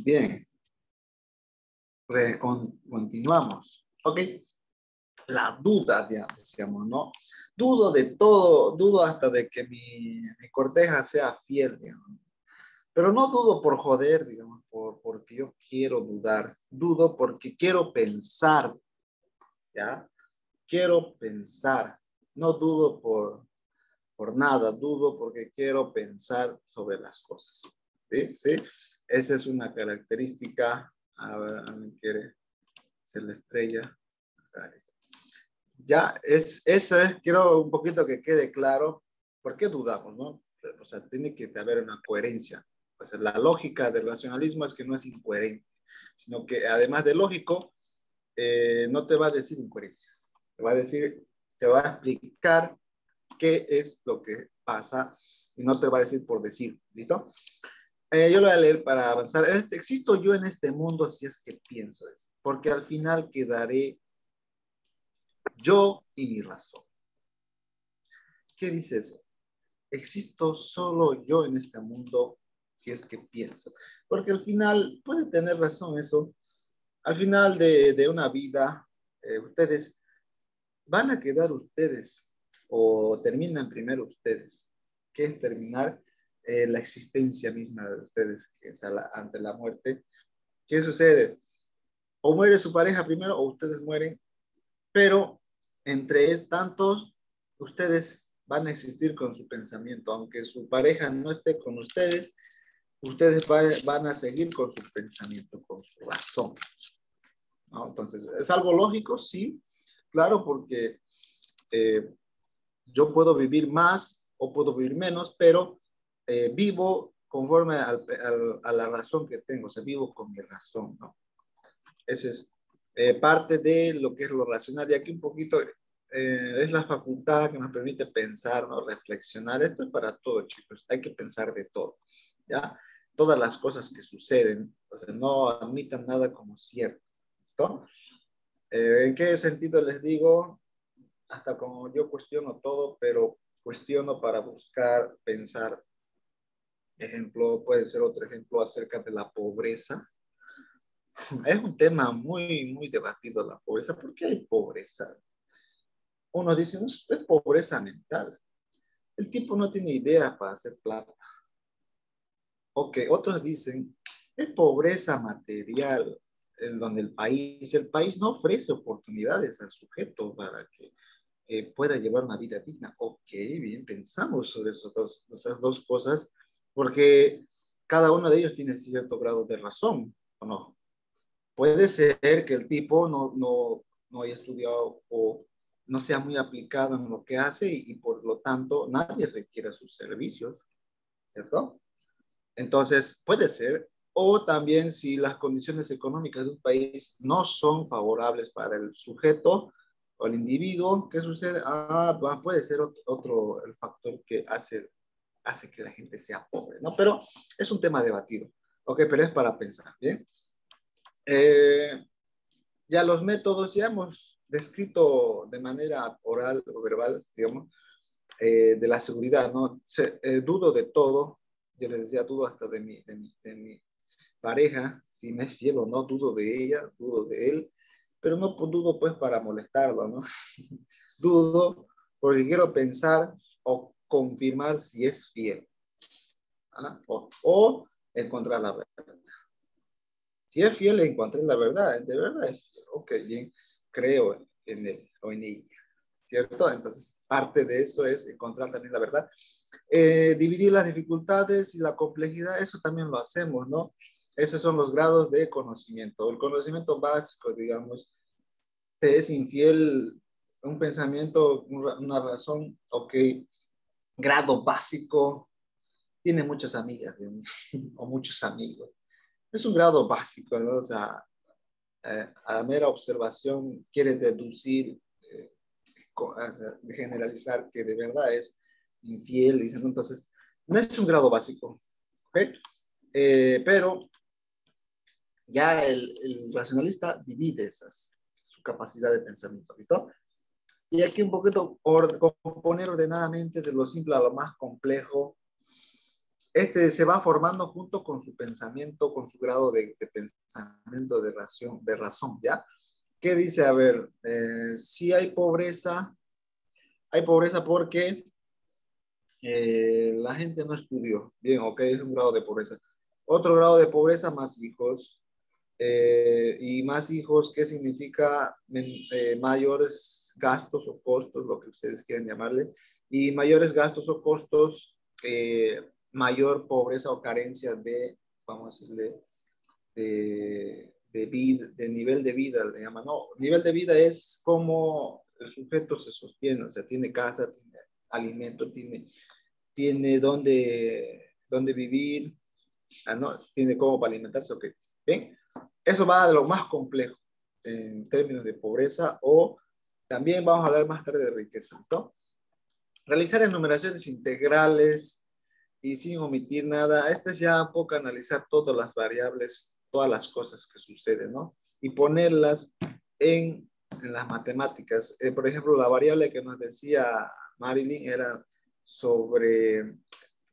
Bien. continuamos. Ok. La duda, decíamos, ¿no? Dudo de todo, dudo hasta de que mi, mi corteja sea fiel, digamos. Pero no dudo por joder, digamos, por, porque yo quiero dudar. Dudo porque quiero pensar, ¿ya? Quiero pensar. No dudo por, por nada, dudo porque quiero pensar sobre las cosas. ¿Sí? ¿Sí? Esa es una característica. A ver, alguien quiere ser la estrella. Ya, es, eso es, quiero un poquito que quede claro. ¿Por qué dudamos, no? O sea, tiene que haber una coherencia. Pues la lógica del racionalismo es que no es incoherente, sino que además de lógico, eh, no te va a decir incoherencias. Te va a decir, te va a explicar qué es lo que pasa y no te va a decir por decir. ¿Listo? Eh, yo lo voy a leer para avanzar. Existo yo en este mundo si es que pienso eso, porque al final quedaré yo y mi razón. ¿Qué dice eso? Existo solo yo en este mundo si es que pienso. Porque al final, puede tener razón eso, al final de, una vida, eh, ustedes van a quedar ustedes o terminan primero ustedes, que es terminar eh, la existencia misma de ustedes, que es ante la muerte. ¿Qué sucede? O muere su pareja primero o ustedes mueren, pero entre tantos, ustedes van a existir con su pensamiento, aunque su pareja no esté con ustedes, ustedes van a seguir con su pensamiento, con su razón. Entonces, ¿es algo lógico? Sí, claro, porque eh, yo puedo vivir más o puedo vivir menos, pero eh, vivo conforme a la razón que tengo, o sea, vivo con mi razón, ¿no? Es eh, parte de lo que es lo racional. Y aquí un poquito es la facultad que nos permite pensar, ¿no? Reflexionar. Esto es para todos, chicos. Hay que pensar de todo, ¿ya? todas las cosas que suceden, o sea, no admitan nada como cierto. Eh, ¿En qué sentido les digo? Hasta como yo cuestiono todo, pero cuestiono para buscar, pensar. Ejemplo, puede ser otro ejemplo acerca de la pobreza. Es un tema muy, muy debatido la pobreza. ¿Por qué hay pobreza? Uno dice, no, es pobreza mental. El tipo no tiene idea para hacer plata Ok, otros dicen, es pobreza material en donde el país, el país no ofrece oportunidades al sujeto para que eh, pueda llevar una vida digna. Ok, bien, pensamos sobre esos dos, esas dos cosas, porque cada uno de ellos tiene cierto grado de razón, ¿o no? Puede ser que el tipo no, no, no haya estudiado o no sea muy aplicado en lo que hace y, y por lo tanto nadie requiera sus servicios, ¿cierto? Entonces, puede ser. O también si las condiciones económicas de un país no son favorables para el sujeto o el individuo, ¿qué sucede? Ah, puede ser otro, el factor que hace, hace que la gente sea pobre, ¿no? Pero es un tema debatido, ¿ok? Pero es para pensar, ¿bien? Eh, ya los métodos ya hemos descrito de manera oral o verbal, digamos, eh, de la seguridad, ¿no? Eh, dudo de todo, yo les decía, dudo hasta de mi, de mi, pareja, si me es fiel o no, dudo de ella, dudo de él, pero no dudo pues para molestarlo, ¿no? dudo porque quiero pensar o confirmar si es fiel. ¿ah? O, encontrar la verdad. Si es fiel, encontré la verdad, de verdad es fiel. Ok, bien, creo en él o en ella. ¿Cierto? Entonces, parte de eso es encontrar también la verdad. Eh, dividir las dificultades y la complejidad, eso también lo hacemos, ¿no? Esos son los grados de conocimiento. El conocimiento básico, digamos, te es infiel un pensamiento, una razón, ok, grado básico, tiene muchas amigas o muchos amigos. Es un grado básico. O sea, eh, a la mera observación quiere deducir, eh, generalizar que de verdad es infiel, dicen, entonces, no es un grado básico, eh, pero ya el, racionalista divide esas, su capacidad de pensamiento, ¿listo? Y aquí un poquito componer ordenadamente de lo simple a lo más complejo. este se va formando junto con su pensamiento, con su grado de, pensamiento de razón, de razón, ¿ya? ¿Qué dice? A ver, eh, si hay pobreza, hay pobreza porque eh, la gente no estudió. Bien, ok, es un grado de pobreza. Otro grado de pobreza, más hijos. Eh, y más hijos, ¿qué significa mayores gastos o costos, lo que ustedes quieran llamarle? Y mayores gastos o costos mayor pobreza o carencia de, vamos a decirle, de, de, de nivel de vida, le llaman. No, nivel de vida es como el sujeto se sostiene, o sea, tiene casa, tiene alimento, tiene, tiene dónde, dónde vivir, ah, no, tiene cómo para alimentarse, ok. ¿Bien? Eso va de lo más complejo en términos de pobreza o también vamos a hablar más tarde de riqueza. ¿no? Realizar enumeraciones integrales y sin omitir nada. Este es ya un poco analizar todas las variables, todas las cosas que suceden, ¿no? Y ponerlas en, en las matemáticas. Eh, por ejemplo, la variable que nos decía Marilyn era sobre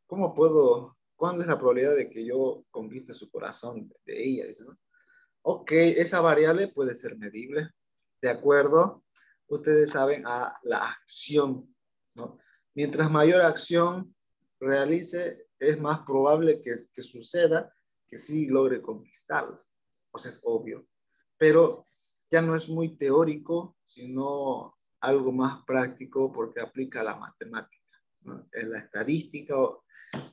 cómo puedo, cuál es la probabilidad de que yo conquiste su corazón de ella. ¿no? Ok, esa variable puede ser medible, de acuerdo, ustedes saben, a la acción, ¿no? Mientras mayor acción, realice, es más probable que, que suceda que sí logre conquistarlo. O sea, es obvio. Pero ya no es muy teórico, sino algo más práctico porque aplica la matemática. En la estadística,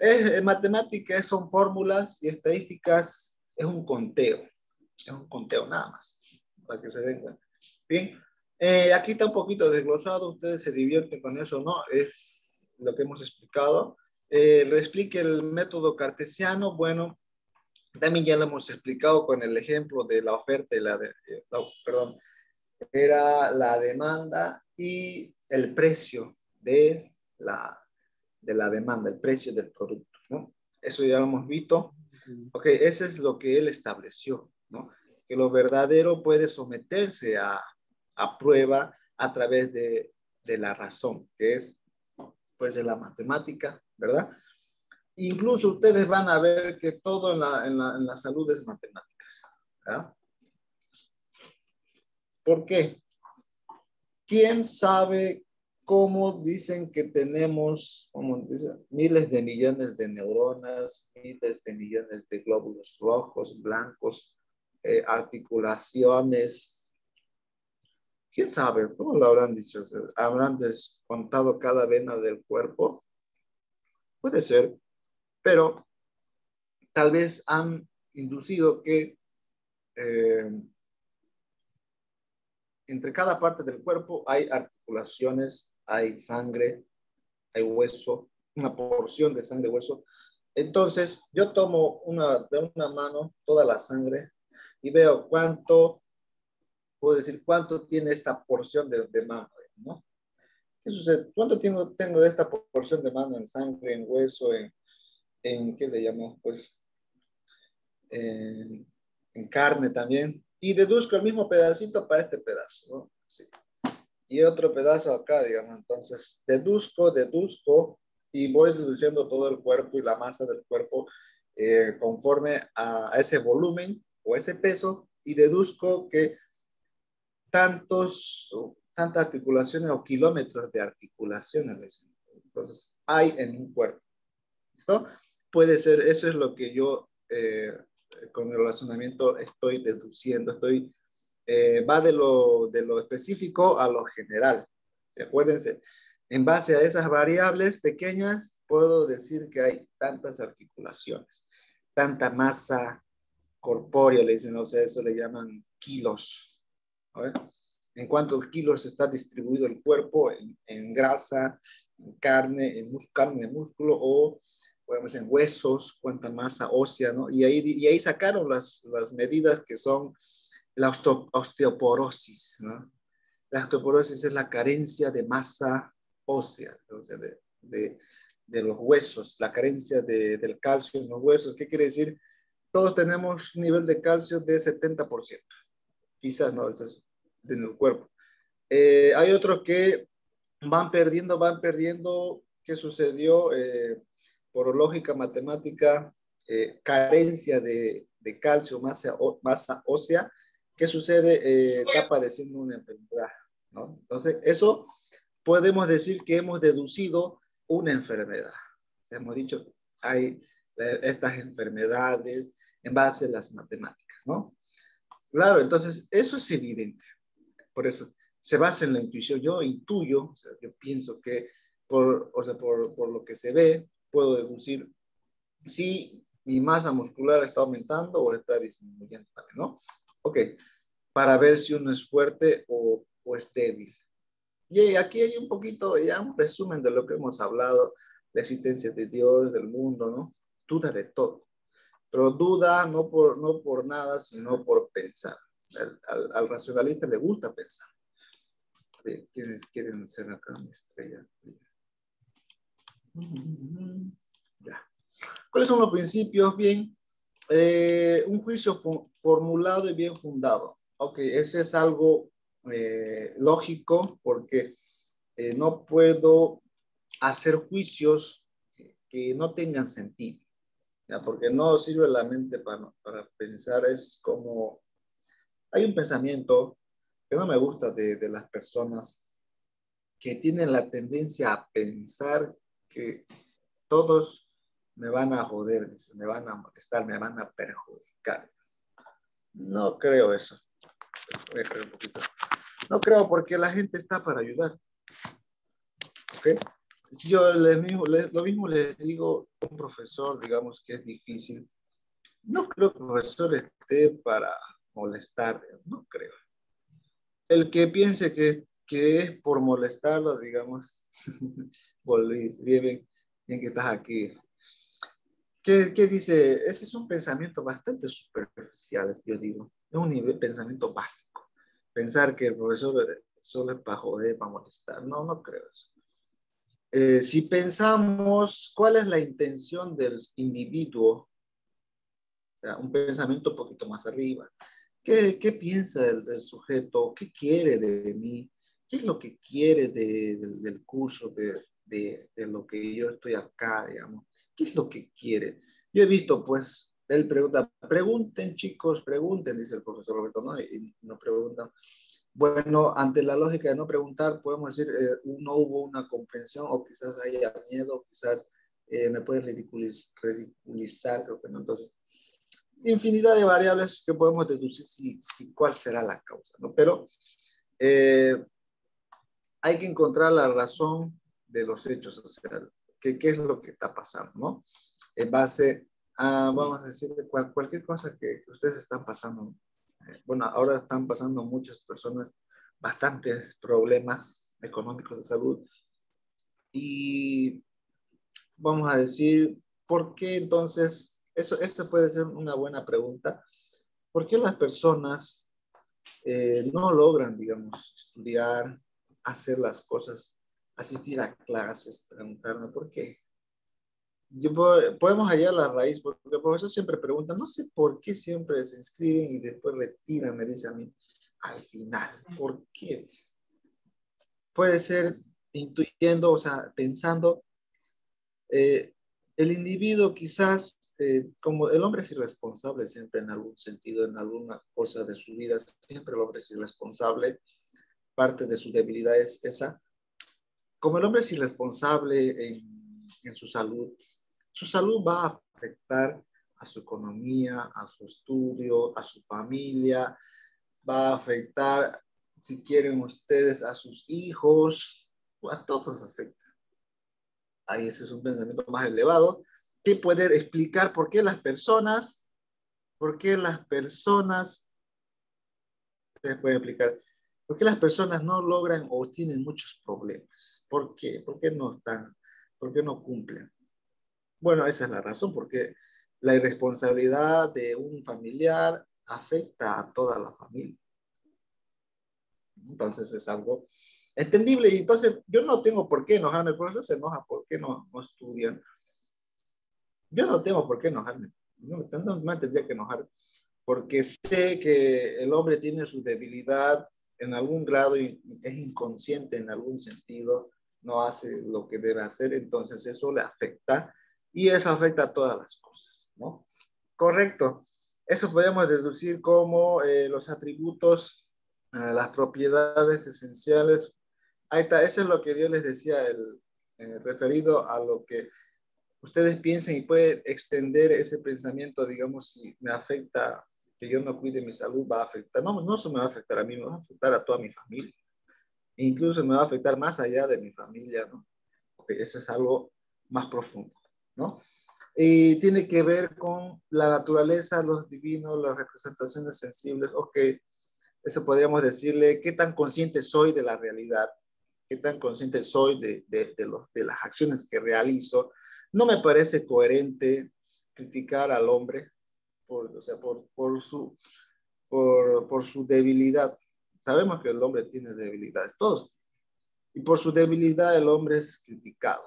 es, en matemática son fórmulas y estadísticas es un conteo. Es un conteo nada más, para que se den cuenta. Bien, eh, aquí está un poquito desglosado, ustedes se divierten con eso, ¿no? Es lo que hemos explicado. Eh, lo explique el método cartesiano, bueno, también ya lo hemos explicado con el ejemplo de la oferta y la de, eh, perdón, era la demanda y el precio de la, de la demanda, el precio del producto, ¿no? Eso ya lo hemos visto. Ok, ese es lo que él estableció, ¿no? Que lo verdadero puede someterse a, a prueba a través de, de la razón, que es, pues, de la matemática, ¿verdad? Incluso ustedes van a ver que todo en la, en la, en la salud es matemáticas. ¿Por qué? ¿Quién sabe cómo dicen que tenemos como dicen, miles de millones de neuronas, miles de millones de glóbulos rojos, blancos, eh, articulaciones? ¿Quién sabe? ¿Cómo lo habrán dicho? ¿Habrán descontado cada vena del cuerpo? Puede ser, pero tal vez han inducido que eh, entre cada parte del cuerpo hay articulaciones, hay sangre, hay hueso, una porción de sangre hueso. Entonces, yo tomo una, de una mano toda la sangre y veo cuánto, puedo decir, cuánto tiene esta porción de, de mano, ¿no? ¿Qué sucede? ¿Cuánto tengo, tengo de esta porción de mano en sangre, en hueso, en, en ¿qué le llamamos? Pues, en, carne también. Y deduzco el mismo pedacito para este pedazo, ¿no? Sí. Y otro pedazo acá, digamos. Entonces, deduzco, deduzco y voy deduciendo todo el cuerpo y la masa del cuerpo eh, conforme a, a ese volumen o ese peso y deduzco que tantos tantas articulaciones o kilómetros de articulaciones. Entonces, hay en un cuerpo. ¿Listo? Puede ser, eso es lo que yo eh, con el razonamiento estoy deduciendo, estoy, eh, va de lo, de lo específico a lo general. Acuérdense, en base a esas variables pequeñas, puedo decir que hay tantas articulaciones, tanta masa corpórea, le dicen, o sea, eso le llaman kilos. En cuántos kilos está distribuido el cuerpo en, grasa, en carne, en carne, en músculo o podemos en huesos, cuánta masa ósea, ¿no? Y ahí, y ahí sacaron las, las medidas que son la osteoporosis. La osteoporosis es la carencia de masa ósea, de, de, los huesos, la carencia de, del calcio en los huesos. ¿Qué quiere decir? Todos tenemos nivel de calcio de 70%. Quizás, ¿no? Eso es en el cuerpo. Eh, hay otros que van perdiendo, van perdiendo. ¿Qué sucedió? Eh, por lógica matemática, eh, carencia de, de, calcio, masa, masa ósea, ¿qué sucede? Está padeciendo una enfermedad, ¿no? Entonces, eso podemos decir que hemos deducido una enfermedad. Hemos dicho, hay estas enfermedades en base a las matemáticas, ¿no? Claro, entonces eso es evidente. Por eso se basa en la intuición. Yo intuyo, o sea, yo pienso que por, o sea, por, por lo que se ve, puedo deducir si mi masa muscular está aumentando o está disminuyendo ¿no? Ok, para ver si uno es fuerte o, o es débil. Y aquí hay un poquito, ya un resumen de lo que hemos hablado, la existencia de Dios, del mundo, ¿no? Duda de todo. Pero duda no por, no por nada, sino por pensar. Al, al, racionalista le gusta pensar. ¿Quiénes quieren ser acá mi estrella? Ya. ¿Cuáles son los principios? Bien, eh, un juicio formulado y bien fundado. Ok, ese es algo eh, lógico porque eh, no puedo hacer juicios que no tengan sentido. ¿ya? Porque no sirve la mente para, para pensar, es como... Hay un pensamiento que no me gusta de, de las personas que tienen la tendencia a pensar que todos me van a joder, me van a molestar, me van a perjudicar. No creo eso. No creo porque la gente está para ayudar. ¿Okay? Yo mismo, lo mismo le digo a un profesor, digamos que es difícil. No creo que el profesor esté para molestar, no creo. El que piense que, que es por molestarlo, digamos, bien, bien que estás aquí. ¿Qué, ¿Qué, dice? Ese es un pensamiento bastante superficial, yo digo. Es un nivel, pensamiento básico. Pensar que el profesor solo es para joder, para molestar. No, no creo eso. Eh, si pensamos cuál es la intención del individuo, o sea, un pensamiento un poquito más arriba, ¿qué, qué piensa el, del sujeto? ¿Qué quiere de mí? ¿Qué es lo que quiere de, de, del curso, de, de, lo que yo estoy acá, digamos? ¿Qué es lo que quiere? Yo he visto, pues, él pregunta, pregunten chicos, pregunten, dice el profesor Roberto, ¿no? Y no preguntan, bueno, ante la lógica de no preguntar, podemos decir, eh, no hubo una comprensión o quizás haya miedo, quizás eh, me pueden ridiculizar, ridiculizar, creo que no. Entonces, infinidad de variables que podemos deducir si, si cuál será la causa, ¿no? Pero eh, hay que encontrar la razón de los hechos, o sea, qué, es lo que está pasando, ¿no? En base a, vamos a decir, cualquier cosa que ustedes están pasando bueno, ahora están pasando muchas personas bastantes problemas económicos de salud y vamos a decir, ¿por qué entonces? Eso, esto puede ser una buena pregunta. ¿Por qué las personas eh, no logran, digamos, estudiar, hacer las cosas, asistir a clases, preguntarme por qué? yo podemos hallar la raíz, porque el profesor siempre pregunta, no sé por qué siempre se inscriben y después retiran, me dice a mí, al final, ¿por qué? Puede ser intuyendo, o sea, pensando, eh, el individuo quizás, eh, como el hombre es irresponsable siempre en algún sentido, en alguna cosa de su vida, siempre el hombre es irresponsable, parte de su debilidad es esa. Como el hombre es irresponsable en, en su salud, su salud va a afectar a su economía, a su estudio, a su familia, va a afectar, si quieren ustedes, a sus hijos, a todos afecta. Ahí ese es un pensamiento más elevado que puede explicar por qué las personas, por qué las personas, ustedes pueden explicar, por qué las personas no logran o tienen muchos problemas. ¿Por qué? ¿Por qué no están? ¿Por qué no cumplen? Bueno, esa es la razón, porque la irresponsabilidad de un familiar afecta a toda la familia. Entonces es algo entendible. Y entonces yo no tengo por qué enojarme. El profesor se enoja por qué no, no estudian. Yo no tengo por qué enojarme. No, no me tendría que enojar. Porque sé que el hombre tiene su debilidad en algún grado y es inconsciente en algún sentido. No hace lo que debe hacer. Entonces eso le afecta y eso afecta a todas las cosas, ¿no? Correcto. Eso podemos deducir como eh, los atributos, eh, las propiedades esenciales. Ahí está, eso es lo que Dios les decía, el, eh, referido a lo que ustedes piensen y puede extender ese pensamiento, digamos, si me afecta que yo no cuide mi salud, va a afectar, no, no solo me va a afectar a mí, me va a afectar a toda mi familia. incluso me va a afectar más allá de mi familia, ¿no? Porque eso es algo más profundo, ¿no? Y tiene que ver con la naturaleza, los divinos, las representaciones sensibles. Ok, eso podríamos decirle, ¿qué tan consciente soy de la realidad? ¿Qué tan consciente soy de, de, de, de las acciones que realizo? No me parece coherente criticar al hombre por, o sea, por, por, su, por, por su debilidad. Sabemos que el hombre tiene debilidades, todos. Y por su debilidad el hombre es criticado,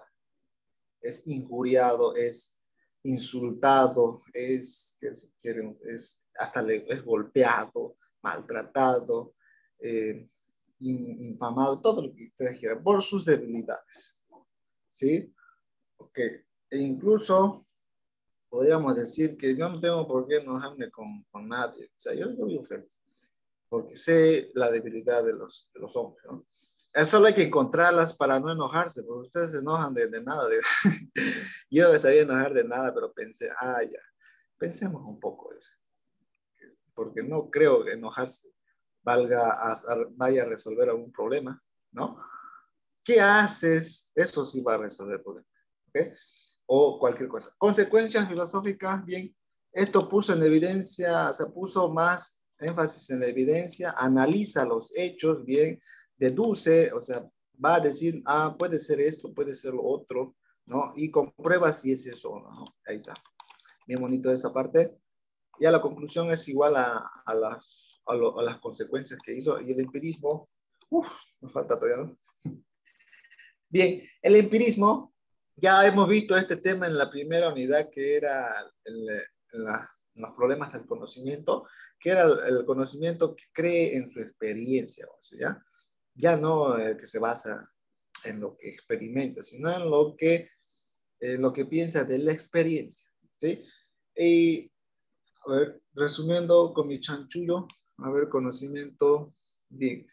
es injuriado, es insultado, es, es hasta le, es golpeado, maltratado, eh, infamado, todo lo que ustedes quieran, por sus debilidades. ¿Sí? Ok. E incluso podríamos decir que yo no tengo por qué enojarme con, con nadie. O sea, yo, yo vivo feliz. Porque sé la debilidad de los, de los hombres, ¿no? Solo hay que encontrarlas para no enojarse, porque ustedes se enojan de, de nada. De... Yo no sabía enojar de nada, pero pensé, ah, ya, pensemos un poco eso. Porque no creo que enojarse valga a, vaya a resolver algún problema, ¿no? ¿Qué haces? Eso sí va a resolver el problema, ¿ok? O cualquier cosa. Consecuencias filosóficas, bien, esto puso en evidencia, se puso más énfasis en la evidencia, analiza los hechos, bien, deduce, o sea, va a decir, ah, puede ser esto, puede ser lo otro, ¿no? Y comprueba si es eso o no. Ahí está. Bien bonito esa parte. Ya la conclusión es igual a, a las, a, a, las consecuencias que hizo. Y el empirismo, uff, nos falta todavía, ¿no? Bien, el empirismo, ya hemos visto este tema en la primera unidad que era el, la, los problemas del conocimiento, que era el, el, conocimiento que cree en su experiencia, o sea, ¿ya? ya no el que se basa en lo que experimenta, sino en lo que, en lo que piensa de la experiencia. ¿sí? Y, a ver, resumiendo con mi chanchullo, a ver, conocimiento, bien.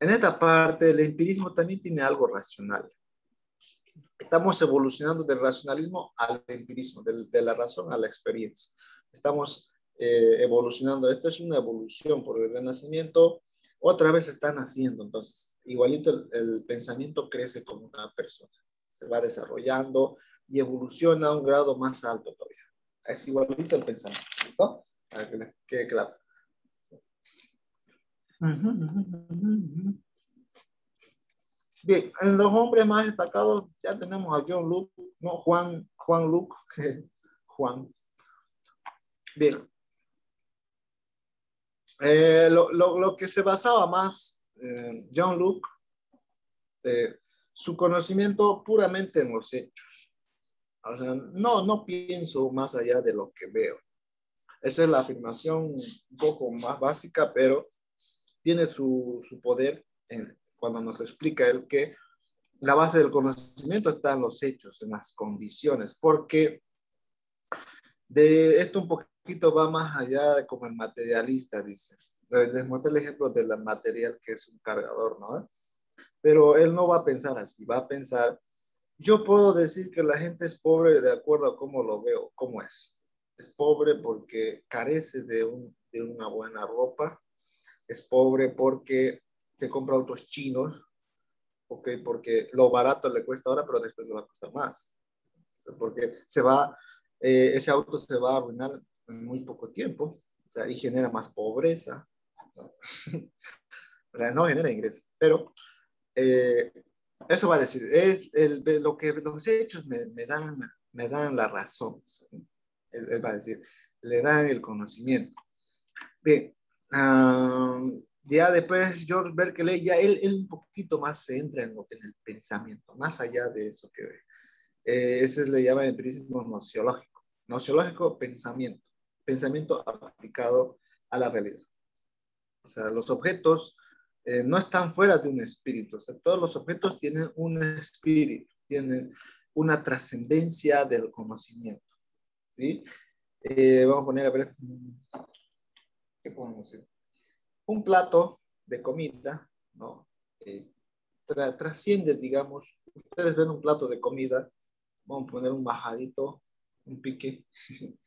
En esta parte, el empirismo también tiene algo racional. Estamos evolucionando del racionalismo al empirismo, de, de la razón a la experiencia. Estamos eh, evolucionando. Esto es una evolución por el renacimiento otra vez están haciendo. Entonces, igualito el, el, pensamiento crece como una persona, se va desarrollando y evoluciona a un grado más alto todavía. Es igualito el pensamiento, ¿no? Para que quede claro. Bien, en los hombres más destacados ya tenemos a John Luke, no Juan, Juan Luke, Juan. Bien, eh, lo, lo, lo, que se basaba más eh, John Luke, eh, su conocimiento puramente en los hechos. O sea, no, no pienso más allá de lo que veo. Esa es la afirmación un poco más básica, pero tiene su, su poder en, cuando nos explica él que la base del conocimiento está en los hechos, en las condiciones, porque de esto un poquito va más allá como el materialista, dice. Les muestro el ejemplo del material que es un cargador, ¿no? Pero él no va a pensar así, va a pensar, yo puedo decir que la gente es pobre de acuerdo a cómo lo veo, cómo es. Es pobre porque carece de, un, de una buena ropa, es pobre porque se compra autos chinos, okay, porque lo barato le cuesta ahora, pero después le va a costar más. Porque se va, eh, ese auto se va a arruinar en muy poco tiempo, o sea, y genera más pobreza, ¿no? o sea, no genera ingresos, pero eh, eso va a decir, es el, lo que los hechos me, me dan, me dan la razón, él, él, va a decir, le dan el conocimiento. Bien, um, ya después George Berkeley, ya él, él, un poquito más se entra en, en el pensamiento, más allá de eso que. Eh, ese le llama empirismo nociológico. Nociológico, pensamiento pensamiento aplicado a la realidad. O sea, los objetos eh, no están fuera de un espíritu. O sea, todos los objetos tienen un espíritu, tienen una trascendencia del conocimiento. ¿sí? Eh, vamos a poner, a ver, ¿qué podemos decir? Un plato de comida, ¿no? Eh, trasciende, digamos, ustedes ven un plato de comida, vamos a poner un majadito, un pique,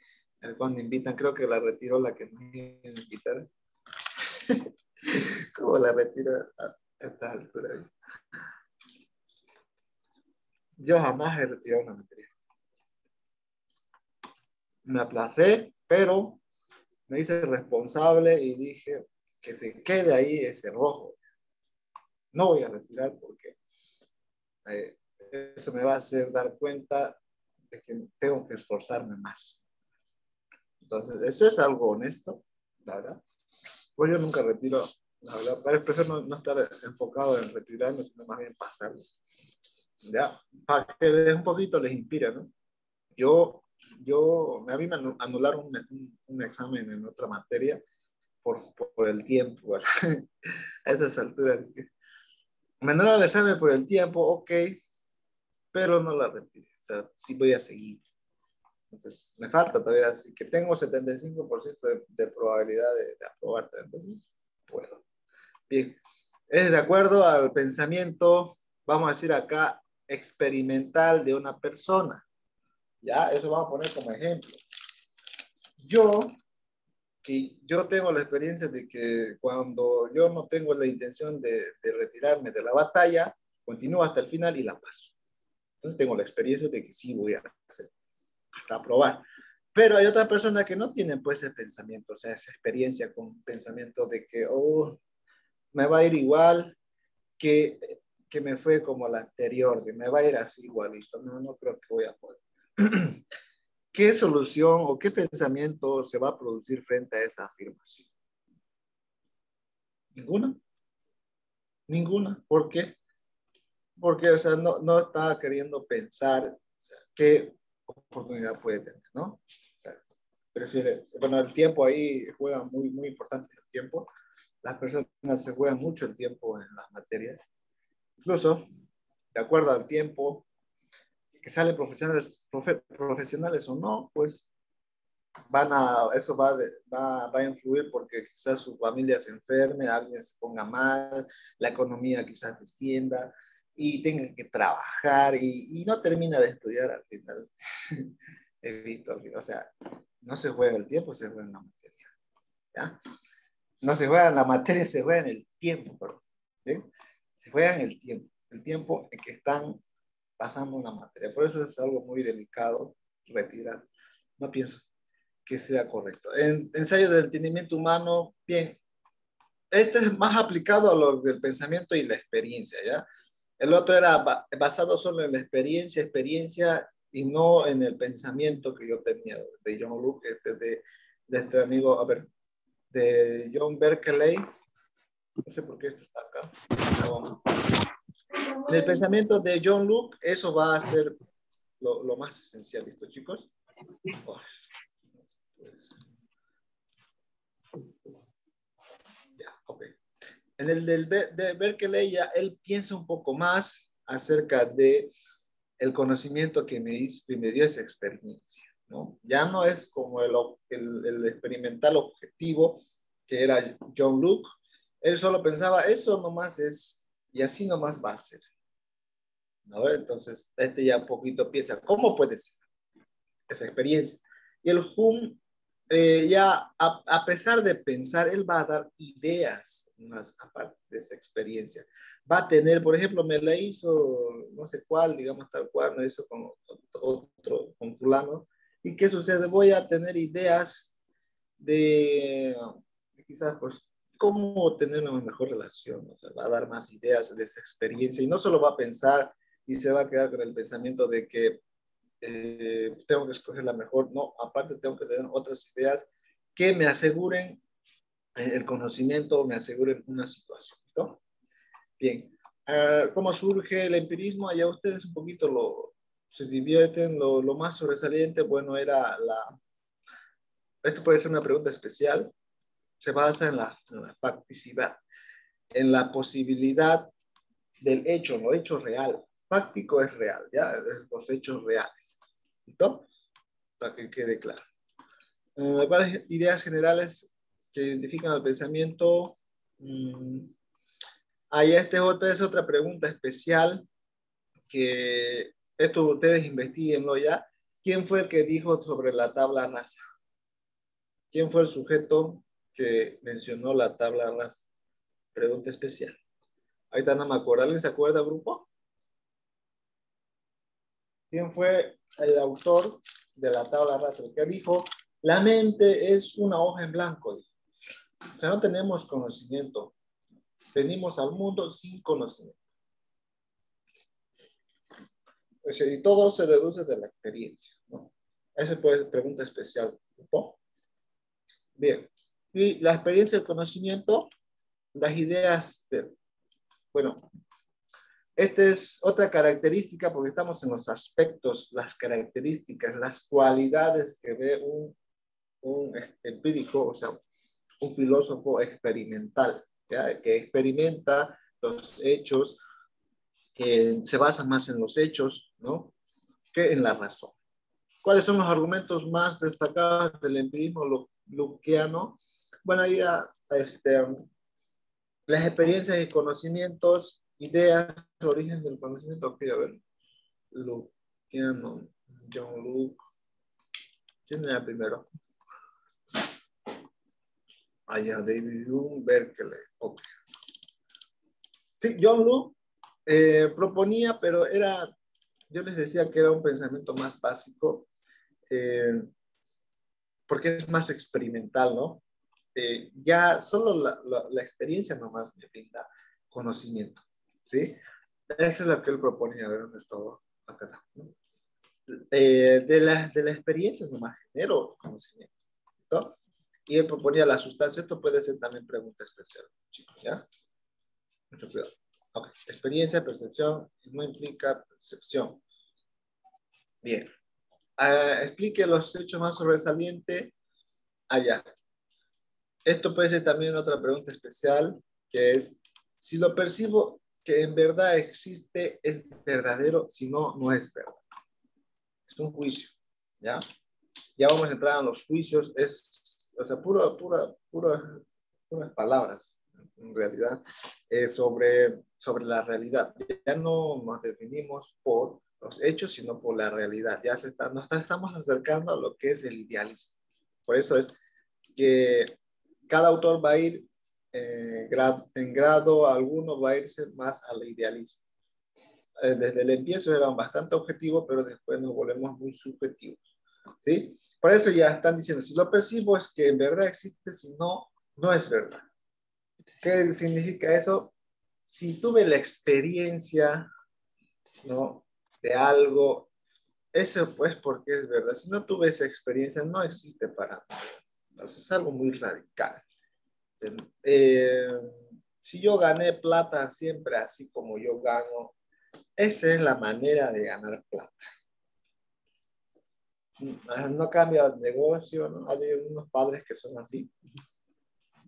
cuando invitan, creo que la retiró la que nos iba a invitar. ¿Cómo la retira a esta altura? Yo jamás he retirado una materia. Me aplacé, pero me hice responsable y dije que se quede ahí ese rojo. No voy a retirar porque eh, eso me va a hacer dar cuenta de que tengo que esforzarme más. Entonces, eso es algo honesto, la verdad. Pues yo nunca retiro, la verdad, prefiero no, estar enfocado en retirarme, sino más bien pasarlo. Ya, para que un poquito les inspira, ¿no? Yo, yo, a mí me anularon un, un, examen en otra materia por, por el tiempo, a esas alturas. Me anularon el examen por el tiempo, ok, pero no la retiré. O sea, sí voy a seguir. Entonces, me falta todavía, así que tengo 75% de, de, probabilidad de, de aprobarte. Entonces, puedo. Bien, es de acuerdo al pensamiento, vamos a decir acá, experimental de una persona. Ya, eso vamos a poner como ejemplo. Yo, que yo tengo la experiencia de que cuando yo no tengo la intención de, de retirarme de la batalla, continúo hasta el final y la paso. Entonces tengo la experiencia de que sí voy a hacer, hasta probar. Pero hay otras personas que no tienen pues ese pensamiento, o sea, esa experiencia con pensamiento de que, oh, me va a ir igual que, que me fue como la anterior, de me va a ir así igualito. No, no creo que voy a poder. ¿Qué solución o qué pensamiento se va a producir frente a esa afirmación? Ninguna. Ninguna. ¿Por qué? porque, o sea, no, no está queriendo pensar o sea, qué oportunidad puede tener, ¿no? O sea, prefiere, bueno, el tiempo ahí juega muy, muy importante el tiempo. Las personas se juegan mucho el tiempo en las materias. Incluso, de acuerdo al tiempo que salen profesionales, profe, profesionales o no, pues van a, eso va, va, va, a influir porque quizás su familia se enferme, alguien se ponga mal, la economía quizás descienda, y tenga que trabajar y, no termina de estudiar al final. He visto, o sea, no se juega el tiempo, se juega en la materia. ¿ya? No se juega en la materia, se juega en el tiempo, perdón. Se juega en el tiempo, el tiempo en que están pasando una materia. Por eso es algo muy delicado retirar. No pienso que sea correcto. En ensayo del entendimiento humano, bien, este es más aplicado a lo del pensamiento y la experiencia, ¿ya? El otro era basado solo en la experiencia, experiencia y no en el pensamiento que yo tenía de John Luke, este, de, de este amigo, a ver, de John Berkeley. No sé por qué esto está acá. En el pensamiento de John Luke, eso va a ser lo, más esencial, ¿listo, chicos? Oh. Ya, ok en el del de Berkeley ya él piensa un poco más acerca de el conocimiento que me, hizo, me dio esa experiencia. ¿no? Ya no es como el, el, el, experimental objetivo que era John Luke. Él solo pensaba, eso nomás es, y así nomás va a ser. ¿No? Entonces, este ya un poquito piensa, ¿cómo puede ser esa experiencia? Y el Hume, eh, ya a, a pesar de pensar, él va a dar ideas más aparte de esa experiencia. Va a tener, por ejemplo, me la hizo, no sé cuál, digamos tal cual, me hizo con otro, con fulano. ¿Y qué sucede? Voy a tener ideas de, quizás, pues, cómo tener una mejor relación. O sea, va a dar más ideas de esa experiencia y no solo va a pensar y se va a quedar con el pensamiento de que eh, tengo que escoger la mejor. No, aparte tengo que tener otras ideas que me aseguren el conocimiento me asegura una situación. ¿no? Bien, uh, ¿cómo surge el empirismo? Allá ustedes un poquito lo, se divierten, lo, lo más sobresaliente, bueno, era la... Esto puede ser una pregunta especial, se basa en la, en la facticidad, en la posibilidad del hecho, lo hecho real. Fáctico es real, ¿ya? los hechos reales. ¿Listo? Para que quede claro. ¿Cuáles ideas generales que identifican al pensamiento? Mm, ahí este es otra pregunta especial que esto ustedes investiguenlo ya. ¿Quién fue el que dijo sobre la tabla rasa? ¿Quién fue el sujeto que mencionó la tabla rasa? Pregunta especial. Ahorita no me acuerdo. ¿Alguien se acuerda, grupo? ¿Quién fue el autor de la tabla rasa? El que dijo, la mente es una hoja en blanco. O sea, no tenemos conocimiento. Venimos al mundo sin conocimiento. y todo se deduce de la experiencia. ¿no? Esa ser pregunta especial. ¿no? Bien. Y la experiencia del conocimiento, las ideas de, bueno, esta es otra característica porque estamos en los aspectos, las características, las cualidades que ve un, un empírico, o sea, un filósofo experimental, ¿ya? que experimenta los hechos, que se basa más en los hechos, ¿no? Que en la razón. ¿Cuáles son los argumentos más destacados del empirismo luquiano? Bueno, ahí este, las experiencias y conocimientos, ideas, origen del conocimiento. Ok, a ver. Luciano, John Luke. ¿Quién era primero? Allá, David Hume, Berkeley. Ok. Sí, John Luke eh, proponía, pero era, yo les decía que era un pensamiento más básico, eh, porque es más experimental, ¿no? Eh, ya solo la, experiencia nomás me brinda conocimiento, ¿sí? Eso es lo que él proponía, a ver dónde estaba, acá está, eh, de, la, de la experiencia nomás genero conocimiento, ¿no? Y él proponía la sustancia, esto puede ser también pregunta especial, chicos, ¿ya? Mucho cuidado. Okay. Experiencia, percepción, no implica percepción. Bien. Uh, explique los hechos más sobresalientes allá. Esto puede ser también otra pregunta especial, que es, si lo percibo que en verdad existe, es verdadero, si no, no es verdad. Es un juicio, ¿ya? Ya vamos a entrar en los juicios, es, o sea, pura, pura, pura, puras palabras, en realidad, eh, sobre, sobre la realidad. Ya no nos definimos por los hechos, sino por la realidad. Ya se está, nos estamos acercando a lo que es el idealismo. Por eso es que cada autor va a ir eh, en grado alguno, va a irse más al idealismo. Eh, desde el empiezo eran bastante objetivos, pero después nos volvemos muy subjetivos. ¿sí? Por eso ya están diciendo, si lo percibo es que en verdad existe, si no, no es verdad. ¿Qué significa eso? Si tuve la experiencia, ¿no? De algo, eso pues porque es verdad. Si no tuve esa experiencia, no existe para mí es algo muy radical. Eh, si yo gané plata siempre así como yo gano, esa es la manera de ganar plata. No cambia el negocio, ¿no? Hay unos padres que son así.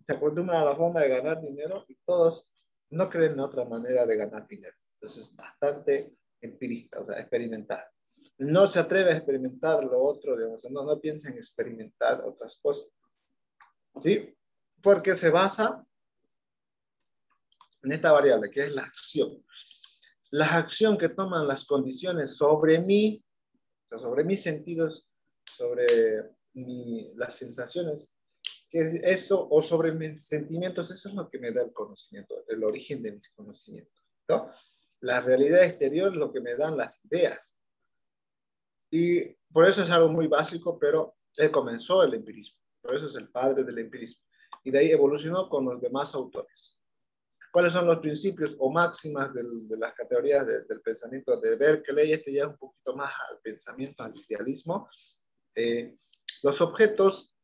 Se acostumbran a la forma de ganar dinero y todos no creen en otra manera de ganar dinero. Entonces, es bastante empirista, o sea, experimental. No se atreve a experimentar lo otro, digamos, no, no piensa en experimentar otras cosas. ¿Sí? Porque se basa en esta variable, que es la acción. La acción que toman las condiciones sobre mí, sobre mis sentidos, sobre las sensaciones, que eso, o sobre mis sentimientos, eso es lo que me da el conocimiento, el origen de mis conocimientos. ¿no? La realidad exterior es lo que me dan las ideas. Y por eso es algo muy básico, pero él comenzó el empirismo. Por eso es el padre del empirismo. Y de ahí evolucionó con los demás autores. ¿Cuáles son los principios o máximas de las categorías del pensamiento de Berkeley? Este ya es un poquito más al pensamiento, al idealismo. Eh, los objetos,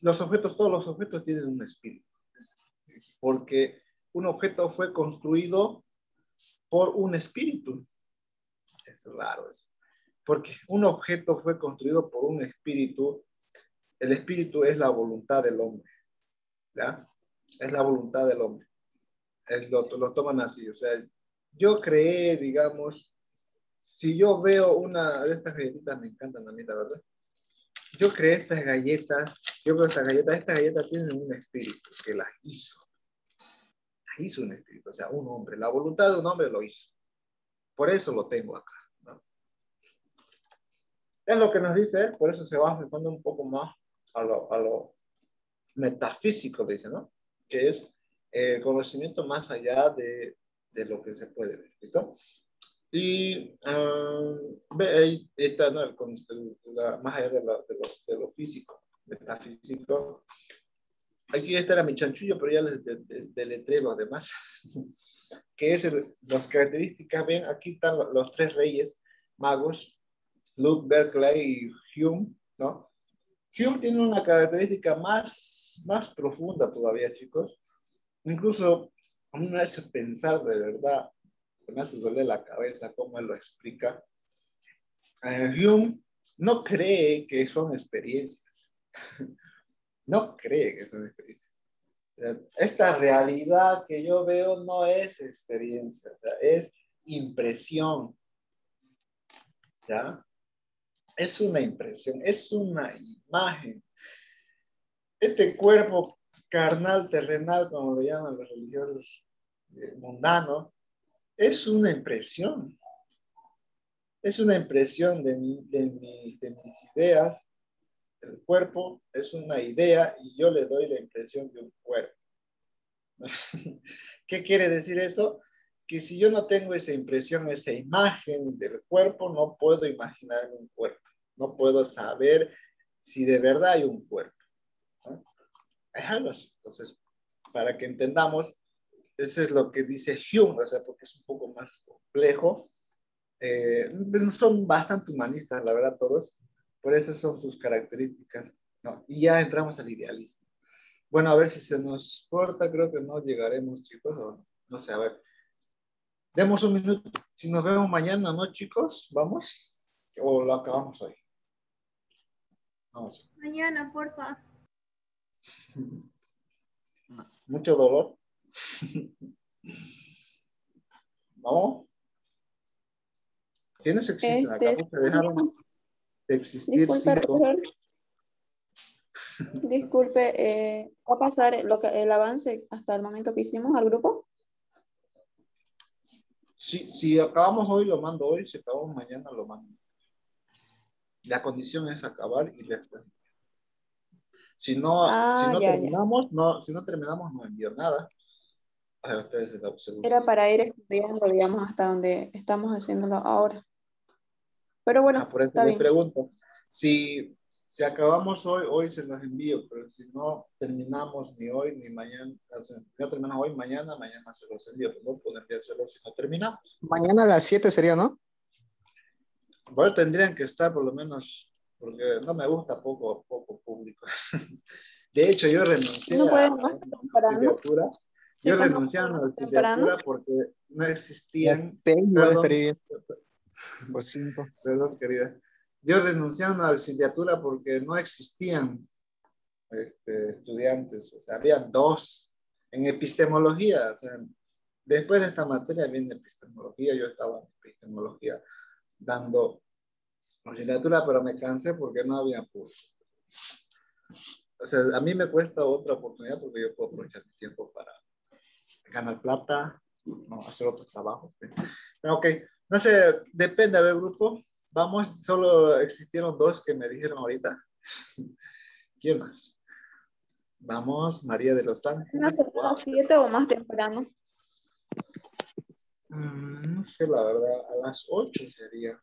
los objetos, todos los objetos tienen un espíritu. Porque un objeto fue construido por un espíritu. Es raro eso. Porque un objeto fue construido por un espíritu el espíritu es la voluntad del hombre. ¿Ya? Es la voluntad del hombre. lo, toman así, o sea, yo creé, digamos, si yo veo una de estas galletitas, me encantan a mí, la verdad. Yo creé estas galletas, yo veo estas galletas, estas galletas tienen un espíritu que las hizo. Las hizo un espíritu, o sea, un hombre. La voluntad de un hombre lo hizo. Por eso lo tengo acá. Es lo que nos dice él, por eso se va afectando un poco más a lo, a lo metafísico, dice, ¿no? Que es el conocimiento más allá de, de lo que se puede ver. ¿listo? Y uh, ve ahí está, ¿no? El, la, más allá de, la, de, lo, de, lo, físico, metafísico. Aquí está la mi chanchullo, pero ya les deletré de, los demás. que es el, las características, ven, aquí están los tres reyes magos, Luke, Berkeley y Hume, ¿no? Hume tiene una característica más, más profunda todavía, chicos. Incluso a mí me hace pensar de verdad me hace doler la cabeza cómo él lo explica. Uh, Hume no cree que son experiencias. no cree que son experiencias. Esta realidad que yo veo no es experiencia, o sea, es impresión. ¿Ya? Es una impresión, es una imagen. Este cuerpo carnal, terrenal, como le llaman los religiosos eh, mundanos, es una impresión. Es una impresión de, mi, de, de mis ideas. El cuerpo es una idea y yo le doy la impresión de un cuerpo. ¿Qué quiere decir eso? Que si yo no tengo esa impresión, esa imagen del cuerpo, no puedo imaginar un cuerpo. No puedo saber si de verdad hay un cuerpo. ¿no? Entonces, para que entendamos, eso es lo que dice Hume, o sea, porque es un poco más complejo. Eh, son bastante humanistas, la verdad, todos. Por eso son sus características. ¿no? Y ya entramos al idealismo. Bueno, a ver si se nos corta, creo que no llegaremos, chicos, o no sé, a ver. Demos un minuto. Si nos vemos mañana, ¿no, chicos? ¿Vamos? ¿O lo acabamos hoy? Vamos. Mañana, porfa. Mucho dolor. ¿No? ¿Quiénes existen este, acá? ¿Te dejaron de existir disculpe, cinco? Disculpe, eh, ¿va a pasar lo que, el avance hasta el momento que hicimos al grupo? Sí, si acabamos hoy, lo mando hoy. Si acabamos mañana, lo mando. La condición es acabar y restar. Si no, Ah, si no ya, ya. terminamos, no, si no terminamos, no envío nada. A ustedes. Era para ir estudiando, digamos, hasta donde estamos haciéndolo ahora. Pero bueno, Ah, por eso está me bien. pregunto. Si, si acabamos hoy, hoy se los envío, pero si no terminamos ni hoy ni mañana, o sea, no terminamos hoy, mañana, mañana se los envío. Pues no puedo enviárselos si no terminamos. Mañana a las 7 sería, ¿no? Bueno, tendrían que estar por lo menos, porque no me gusta poco, poco público. De hecho, yo renuncié No a una licenciatura. Yo renuncié a una licenciatura porque no existían. Perdón, cinco. perdón, querida. Yo renuncié a una licenciatura porque no existían este, estudiantes, o sea, habían dos en epistemología. O sea, después de esta materia viene epistemología, yo estaba en epistemología dando licenciatura, pero me cansé porque no había curso. O sea, a mí me cuesta otra oportunidad porque yo puedo aprovechar mi tiempo para ganar plata, no, hacer otros trabajos. Pero ok, no sé, depende, ver, grupo. Vamos, solo existieron dos que me dijeron ahorita. ¿Quién más? Vamos, María de los Ángeles. ¿Una semana Wow. siete o más temprano? Mm, No sé, la verdad, a las 8 sería.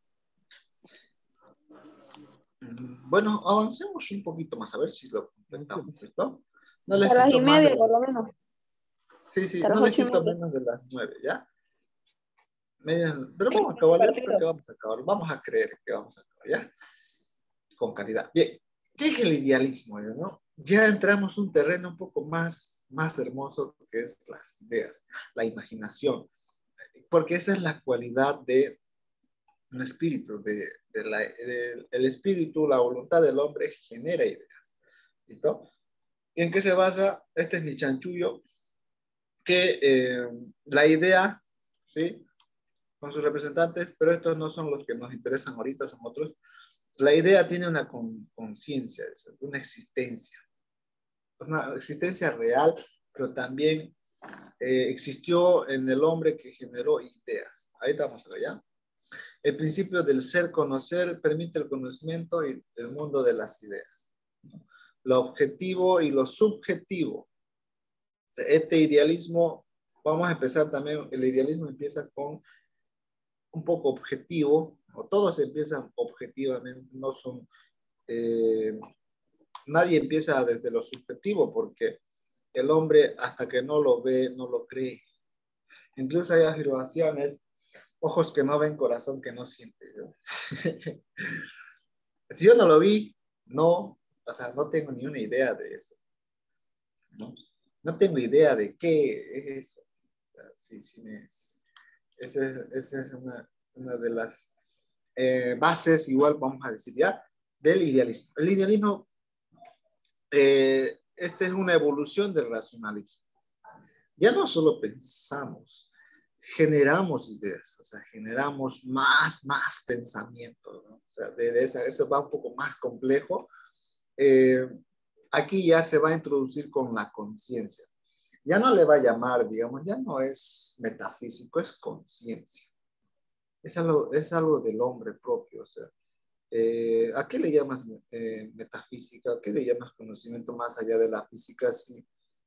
Mm, Bueno, avancemos un poquito más, a ver si lo completamos, ¿cierto? No les A las y media, por lo menos. Sí, sí, no les ocho media. menos de las 9, ¿ya? Pero vamos a acabar, yo creo que vamos a acabar, vamos a creer que vamos a acabar, ¿ya? Con calidad. Bien, ¿qué es el idealismo, ya, no? Ya entramos un terreno un poco más, más hermoso que es las ideas, la imaginación, porque esa es la cualidad de un espíritu, de, de la- de- el espíritu, la voluntad del hombre genera ideas, ¿listo? ¿Y en qué se basa? Este es mi chanchullo, que eh, la idea, ¿sí? Con sus representantes, pero estos no son los que nos interesan ahorita, son otros. La idea tiene una conciencia, una existencia, una existencia real, pero también eh, existió en el hombre que generó ideas. Ahí estamos allá. El principio del ser conocer permite el conocimiento y el mundo de las ideas. Lo objetivo y lo subjetivo. Este idealismo, vamos a empezar también, el idealismo empieza con un poco objetivo, o todos empiezan objetivamente, no son, eh, nadie empieza desde lo subjetivo porque el hombre hasta que no lo ve, no lo cree. Incluso hay afirmaciones, ojos que no ven, corazón que no siente. si yo no lo vi, no, o sea, no tengo ni una idea de eso. No, no tengo idea de qué es eso. Sí, sí, me, esa es, una, de las eh, bases, igual vamos a decir ya, del idealismo. El idealismo eh, esta es una evolución del racionalismo. Ya no solo pensamos, generamos ideas, o sea, generamos más, más pensamiento. O sea, de, esa, eso va un poco más complejo. Eh, aquí ya se va a introducir con la conciencia. Ya no le va a llamar, digamos, ya no es metafísico, es conciencia. Es algo, es algo del hombre propio, o sea, eh, ¿A qué le llamas eh, metafísica? ¿A qué le llamas conocimiento más allá de la física? Si,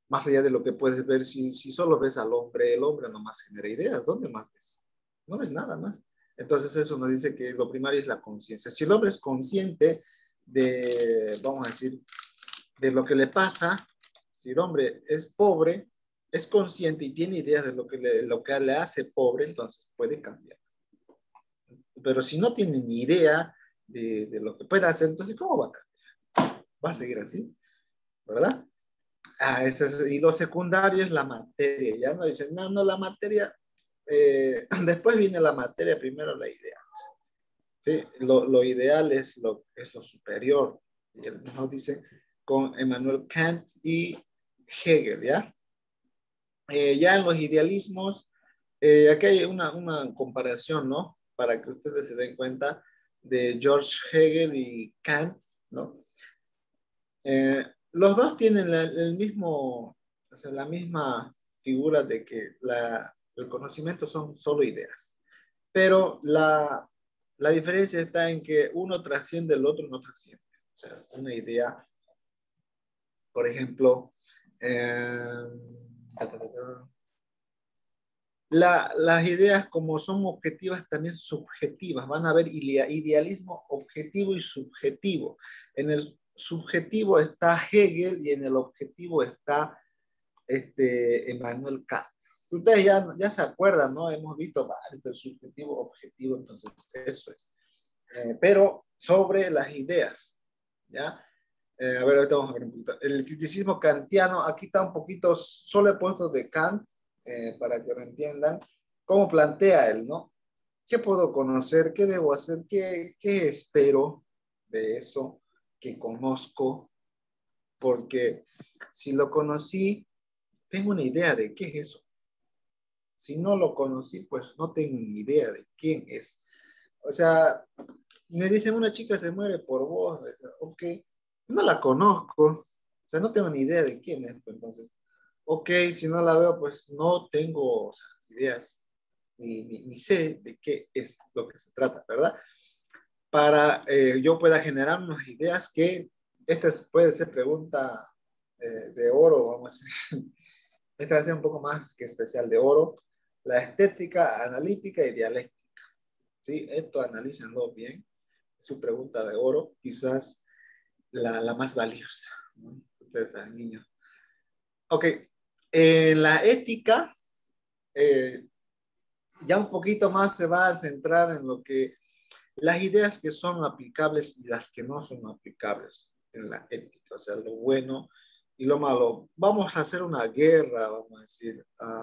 más allá de lo que puedes ver, si, si solo ves al hombre, el hombre no más genera ideas. ¿Dónde más ves? No ves nada más. Entonces eso nos dice que lo primario es la conciencia. Si el hombre es consciente de, vamos a decir, de lo que le pasa, si el hombre es pobre, es consciente y tiene ideas de lo que le, lo que le hace pobre, entonces puede cambiar. Pero si no tiene ni idea, de, lo que pueda hacer, entonces, ¿cómo va a cambiar? Va a seguir así, ¿verdad? Ah, eso y lo secundario es la materia, ya no dicen, no, no, la materia, eh, después viene la materia, primero la idea. ¿sí? Lo, lo ideal es lo, es lo superior, y nos dice con Emmanuel Kant y Hegel, ¿ya? Eh, ya en los idealismos, eh, aquí hay una, una comparación, ¿no? Para que ustedes se den cuenta de George Hegel y Kant, ¿no? Eh, los dos tienen el mismo, o sea, la misma figura de que la, el conocimiento son solo ideas, pero la, la diferencia está en que uno trasciende, el otro no trasciende. O sea, una idea, por ejemplo, eh, las ideas como son objetivas también subjetivas, van a haber idealismo objetivo y subjetivo. En el subjetivo está Hegel y en el objetivo está este, Emmanuel Kant. Ustedes ya, ya se acuerdan, ¿no? Hemos visto el subjetivo, objetivo, entonces eso es. Eh, pero sobre las ideas, ¿ya? Eh, a ver, ahorita vamos a ver un poquito. El criticismo kantiano, aquí está un poquito, solo he puesto de Kant, eh, para que lo entiendan, cómo plantea él, ¿no? ¿Qué puedo conocer? ¿Qué debo hacer? ¿Qué, qué espero de eso que conozco? Porque si lo conocí, tengo una idea de qué es eso. Si no lo conocí, pues no tengo ni idea de quién es. O sea, me dicen una chica se muere por vos, ok, no la conozco, o sea, no tengo ni idea de quién es, pues, entonces, ok, si no la veo, pues no tengo ideas, ni, ni, sé de qué es lo que se trata, ¿verdad? Para eh, yo pueda generar unas ideas que, esta puede ser pregunta eh, de oro, vamos a decir, esta va a ser un poco más que especial de oro, la estética analítica y dialéctica. ¿Sí? Esto analícenlo bien, su pregunta de oro, quizás la, más valiosa. ¿no? Ustedes saben, niños. Ok, la ética, eh, ya un poquito más se va a centrar en lo que las ideas que son aplicables y las que no son aplicables en la ética, o sea, lo bueno y lo malo. Vamos a hacer una guerra, vamos a decir, a